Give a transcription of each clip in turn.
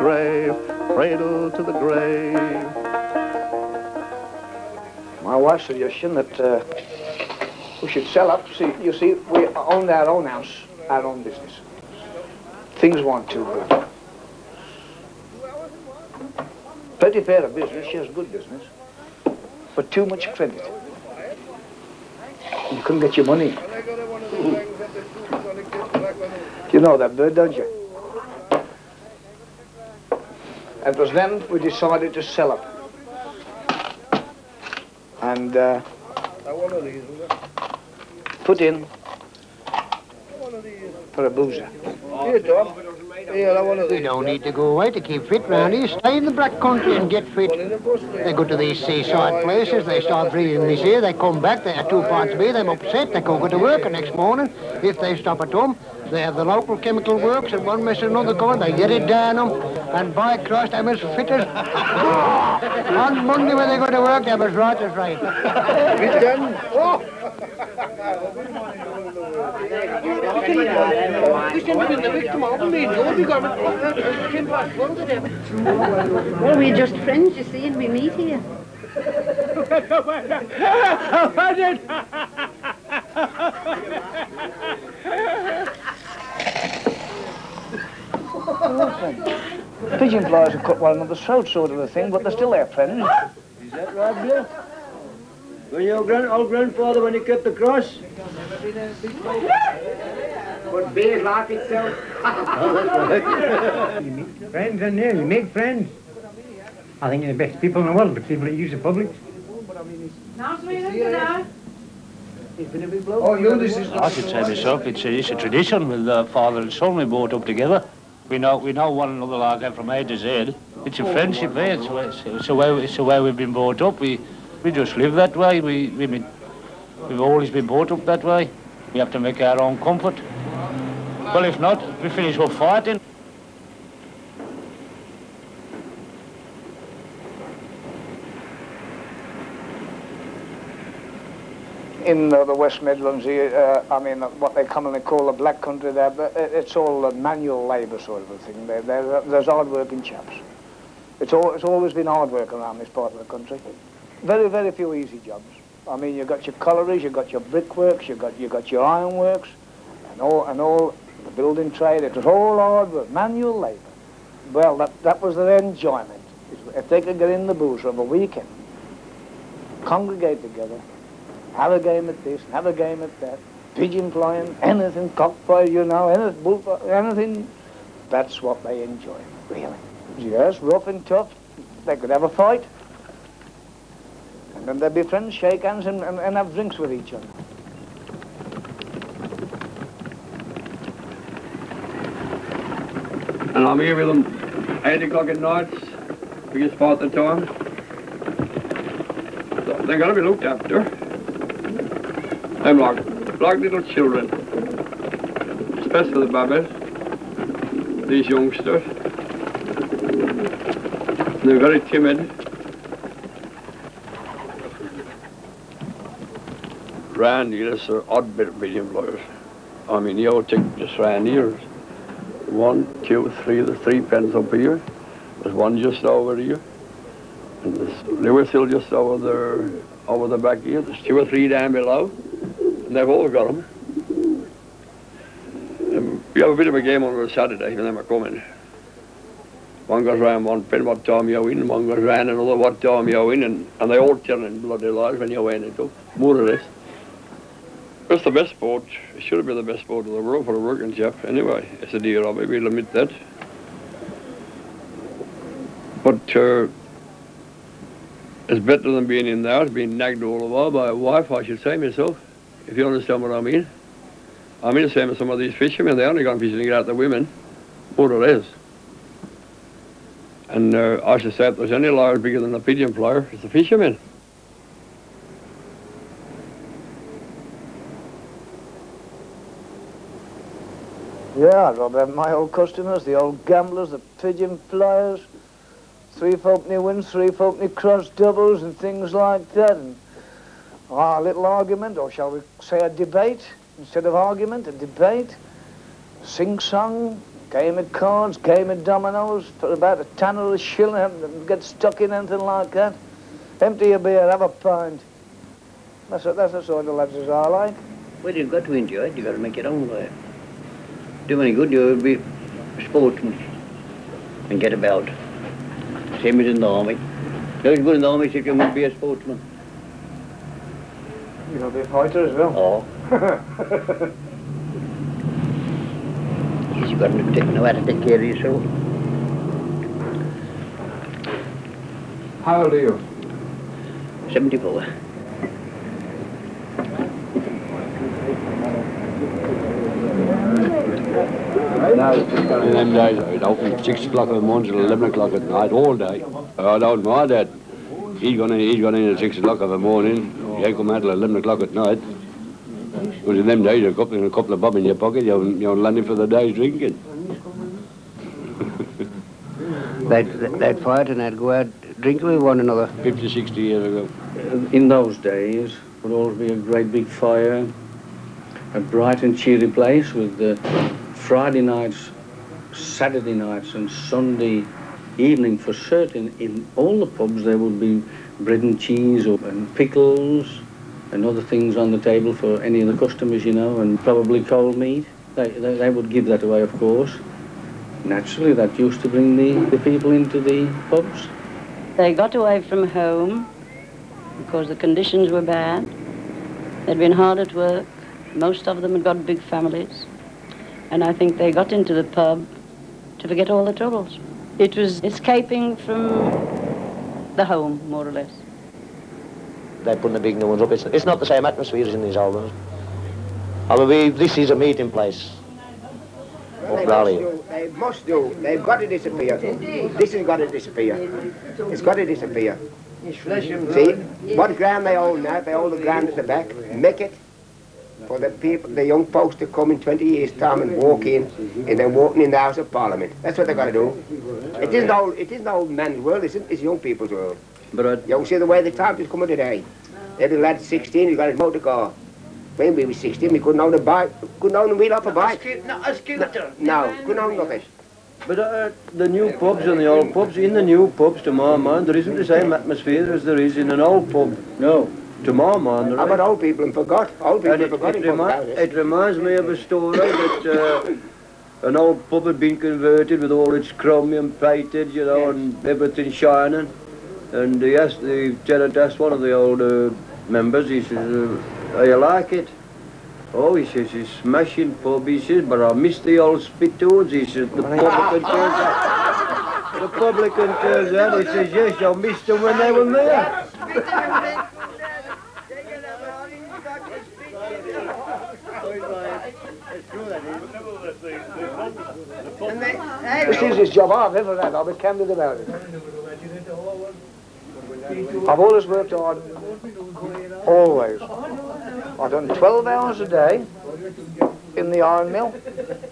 grave, cradle to the grave. My wife's suggestion that uh, we should sell up. See, you see, we own our own house, our own business. Things weren't too good. Pretty fair of business, she has good business, but too much credit. You couldn't get your money. You know that bird, don't you? It was then we decided to sell up. And uh, put in for a boozer. You don't need to go away to keep fit round here. Stay in the black country and get fit. They go to these seaside places, they start breathing this air, they come back, they are two parts of air, they're upset, they go go to work the next morning. If they stop at home, they have the local chemical works and one mess another going, they get it down them, and by Christ, I'm as fit as... On Monday when they go to work, I'm as right as right. Oh! Well, we're just friends, you see, and we meet here. Pigeon flies have cut one another's throats sort of a thing, but they're still their friends. Is that right, Bill? When your grand, old grandfather, when he kept the cross? But beer's life itself. Friends in there, you make friends. I think you're the best people in the world, the people that use the public. Oh, you, this is... I should say myself, it's a, it's a tradition with uh, father and son. We brought up together. We know we know one another like that from A to Z. It's a friendship, eh? It's, it's, the way, it's the way we've been brought up. We we just live that way. We, we we've always been brought up that way. We have to make our own comfort. Well, if not, we finish up fighting. In the West Midlands, uh, I mean, what they commonly call the black country there, but it- it's all manual labour sort of a thing. There, there, there's hard-working chaps. It's, all, it's always been hard work around this part of the country. Very, very few easy jobs. I mean, you've got your collieries, you've got your brickworks, you've got, you've got your ironworks, and all, and all the building trade. It was all hard work, manual labour. Well, that, that was their enjoyment. If they could get in the booth of a weekend, congregate together, have a game at this, have a game at that, pigeon flying, anything, cockfight, you know, anything, bullfight, anything. That's what they enjoy, really. Yes, rough and tough. They could have a fight. And then they'd be friends, shake hands and, and, and have drinks with each other. And I'm here with them 8 o'clock at night, biggest part of the time. So they got to be looked after. I'm like, like little children. Especially the babies, these youngsters. They're very timid. Round there's an odd bit pigeon flyers. I mean, you all take just round here. One, two, three, the three pens up here. There's one just over here. And there's still just over there, over the back here. There's two or three down below. And they've all got them. Um, we have a bit of a game on a Saturday when they're coming. One goes round one pen what time you're in, one goes round another what time you're in, and, and they all turn in bloody lives when you're in it more or less. It's the best sport. It should have been the best sport in the world for a working chap. Anyway, it's a dear hobby, we'll admit that. But uh, it's better than being in there, being nagged all the while by a wife, I should say myself, if you understand what I mean. I mean the same as some of these fishermen, they only gone fishing to get out the women, more or less. And uh, I should say if there's any liars bigger than a pigeon flyer, it's the fishermen. Yeah, Rob, they're my old customers, the old gamblers, the pigeon flyers, three halfpenny wins, three halfpenny cross doubles and things like that. And Ah, a little argument, or shall we say a debate, instead of argument, a debate, sing-song, Game of cards, game of dominoes, for about a ton or a shilling, get stuck in anything like that. Empty your beer, have a pint. That's, a, that's the sort of lads as I like. Well, you've got to enjoy it. You've got to make your own life. Do any good, you'll be a sportsman and get about. Same as in the army. Does good in the army if you must be a sportsman. You're going to be a fighter as well. Oh. Yes, you've got to take- know how to take care of yourself. How old are you? 74. In them days, I'd open six o'clock in the morning till eleven o'clock at night, all day. I don't mind that. He's gone in, he's gone in at six o'clock in the morning. He ain't come out till eleven o'clock at night. Because in them days, a couple, a couple of bob in your pocket, you're, you're landing for the day's drinking. They'd, they'd fight and they'd go out drinking with one another. 50, 60 years ago. Uh, in those days, would always be a great big fire, a bright and cheery place with the Friday nights, Saturday nights, and Sunday evening for certain. In all the pubs, there would be bread and cheese and pickles and other things on the table for any of the customers, you know, and probably cold meat. They, they, they would give that away, of course. Naturally, that used to bring the, the people into the pubs. They got away from home because the conditions were bad. They'd been hard at work. Most of them had got big families. And I think they got into the pub to forget all the troubles. It was escaping from the home, more or less. They're putting the big new ones up. It's, it's not the same atmosphere as in these old ones. I believe this is a meeting place. Well, they, must do, they must do. They've got to disappear. This has got to disappear. It's got to disappear. See, what ground they own now, they own the ground at the back. Make it for the people, the young folks to come in 20 years' time and walk in, and then walking in the House of Parliament. That's what they've got to do. It isn't old. It isn't old man's world. It's, it's young people's world. But I, You see the way the times is coming today. Every lad 16, he's got his motor car. When we were 16, we couldn't own a bike, couldn't own a wheel off a bike. No, couldn't own nothing. But uh, the new pubs and the old pubs, in the new pubs, to my mind, there isn't the same atmosphere as there is in an old pub. No. To my mind, there How about old people and forgot? Old people And it, forgot it, it, remi- it reminds me of a story that uh, an old pub had been converted with all its chromium plated, you know, and everything shining. And he asked, the tenant asked one of the old uh, members, he says, uh, how you like it? Oh, he says, it's smashing pub, he says, but I miss the old spittoons, he says, the publican turns out. The publican turns out, he says, yes, I missed them when they were there. This is his job I've ever had. I'll be candid about it. I've always worked hard. Always. I've done 12 hours a day in the iron mill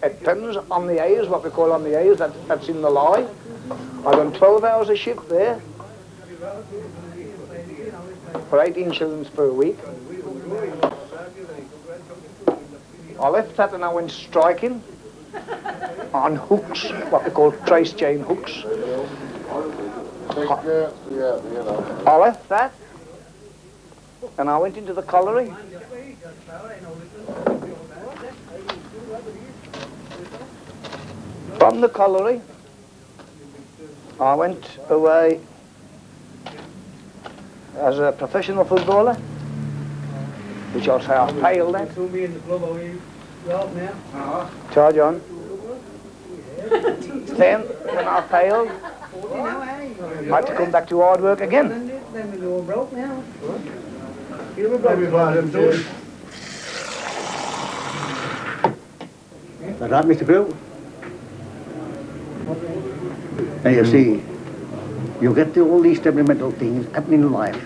at Penn's on the A's, what we call on the A's, that, that's in the Lye. I've done 12 hours a shift there for 18 shillings per week. I left that and I went striking on hooks, what we call trace chain hooks. I left that and I went into the colliery. From the colliery, I went away as a professional footballer, which I'll say I failed at. Charge on. Then, when I failed, I had to come back to hard work again. Then we all broke now. You were. That's right, Mr. Bill. And you see, you get to all these temperamental things happening in life,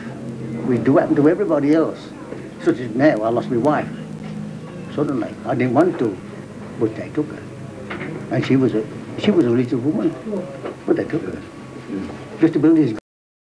We do happen to everybody else. Such as now, I lost my wife. Suddenly, I didn't want to, but they took her. And she was a, she was a little woman, they took her. Just to build this